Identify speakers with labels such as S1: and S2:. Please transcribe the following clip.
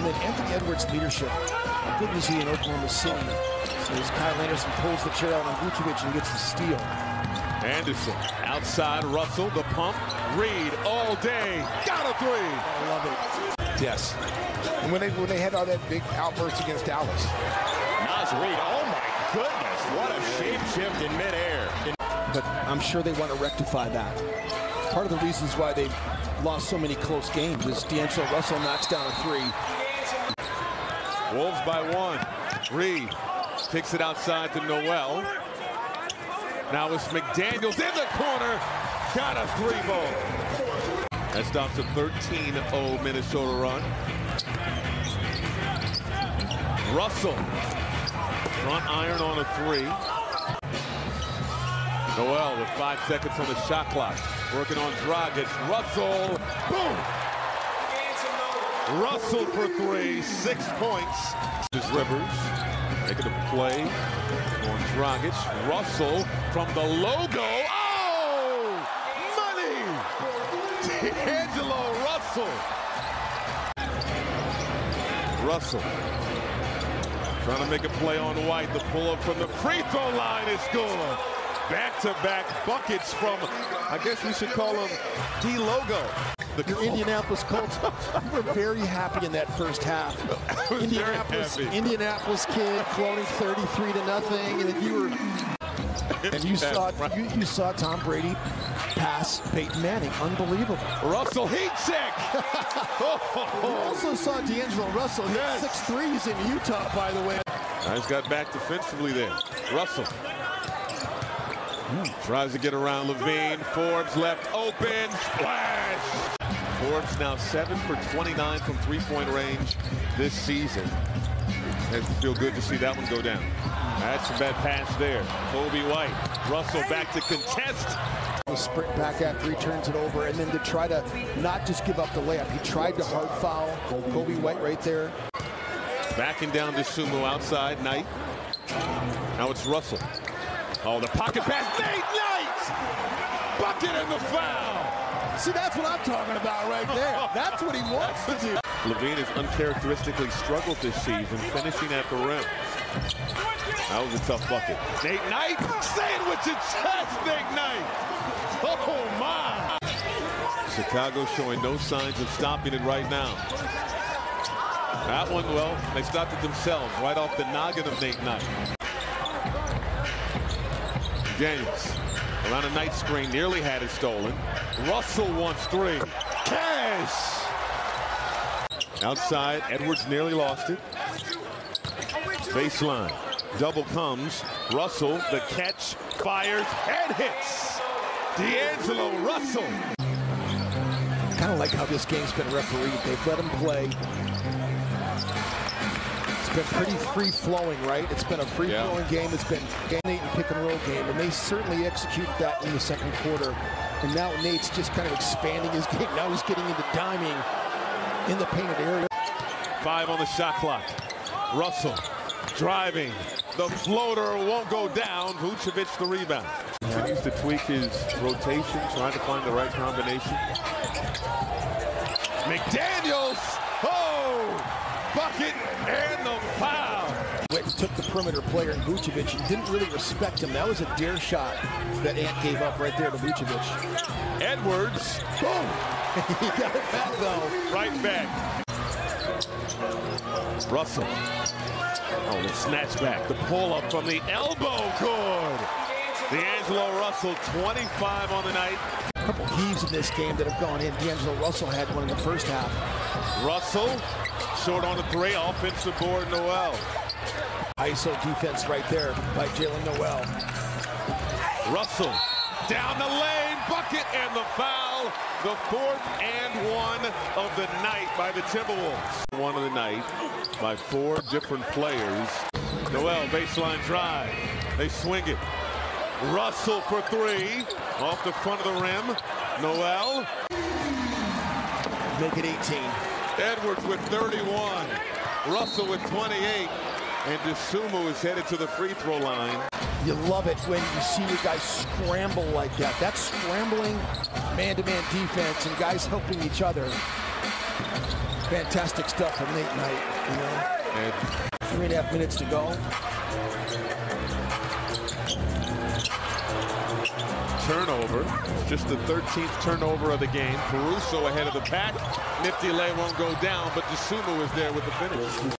S1: And then Anthony Edwards' leadership. How good was he in Oklahoma City? So as Kyle Anderson pulls the chair out on Vucevic and gets the steal.
S2: Anderson outside Russell, the pump, Reid all day, got a three.
S1: I love it.
S3: Yes. And when they when they had all that big outburst against Dallas.
S4: Naz Reid, oh my goodness, what a shape shift in midair.
S1: But I'm sure they want to rectify that. Part of the reasons why they lost so many close games is D'Angelo Russell knocks down a three.
S2: Wolves by one. Reid takes it outside to Nowell. Now it's McDaniels in the corner. Got a three ball. That stops a 13-0 Minnesota run. Russell. Front iron on a three. Nowell with five seconds on the shot clock. Working on Dragic. Russell. Boom! Russell for three. Six points. This is Rivers making a play on Dragic. Russell from the logo. Oh! Money! D'Angelo Russell. Russell trying to make a play on White. The pull up from the free throw line is good. Back-to-back buckets from, I guess we should call him D-Logo. The
S1: Your Indianapolis Colts were very happy in that first half. Indianapolis. Indianapolis kid floating 33 to nothing, and you were and you saw you, you saw Tom Brady pass Peyton Manning. Unbelievable.
S2: Russell heat check. Oh.
S1: You also saw D'Angelo Russell hit
S2: Yes.
S1: six threes in Utah, by the way.
S2: Nice got back defensively there. Russell. Tries to get around LaVine. Forbes left open. Splash. Forbes now 7 for 29 from three-point range this season. To feel good to see that one go down. That's a bad pass there. Coby White. Russell back to contest.
S1: The sprint back after he turns it over, and then to try to not just give up the layup. He tried to hard foul Coby White right there.
S2: Backing down to Sumo outside. Knight. Now it's Russell. Oh, the pocket pass. Nate Knight! Bucket and the foul.
S1: See, that's what I'm talking about right there. That's what he wants to do.
S2: LaVine has uncharacteristically struggled this season, finishing at the rim. That was a tough bucket. Nate Knight, sandwich and chest, Nate Knight. Oh my! Chicago showing no signs of stopping it right now. That one, well, they stopped it themselves, right off the noggin of Nate Knight. Daniels around a Knight screen, nearly had it stolen. Russell wants three. Cash! Outside, Edwards nearly lost it. Baseline. Double comes. Russell, the catch, fires, and hits. D'Angelo Russell.
S1: Kind of like how this game's been refereed. They've let him play. It's been pretty free-flowing, right? It's been a free-flowing game. It's been game Nate and pick and roll game, and they certainly execute that in the second quarter. And now Nate's just kind of expanding his game. Now he's getting into diming in the painted area.
S2: Five on the shot clock. Russell driving. The floater won't go down. Vucevic the rebound. Continues to tweak his rotation, trying to find the right combination. McDaniels. Oh! Bucket and the foul.
S1: Went and took the perimeter player in Vucevic and didn't really respect him. That was a dare shot that Ant gave up right there to Vucevic.
S2: Edwards.
S1: Boom! he got it back though.
S2: Right back. Russell. Oh, the snatch back. The pull up from the elbow. Good. D'Angelo Russell, 25 on the night.
S1: Couple heaves in this game that have gone in. D'Angelo Russell had one in the first half.
S2: Russell, short on the three, offensive board, Nowell.
S1: ISO defense right there by Jaylen Nowell.
S2: Russell, down the lane, bucket, and the foul. The fourth and one of the night by the Timberwolves. One of the night by four different players. Nowell, baseline drive. They swing it. Russell for three, off the front of the rim. Nowell,
S1: Make it 18.
S2: Edwards with 31. Russell with 28. And Dosunmu is headed to the free throw line.
S1: You love it when you see your guys scramble like that. That's scrambling man-to-man defense and guys helping each other. fantastic stuff from Nate Knight. You know, three and a half minutes to go.
S2: Turnover. Just the 13th turnover of the game. Caruso ahead of the pack. Nifty Lay won't go down, but Dosunmu was there with the finish.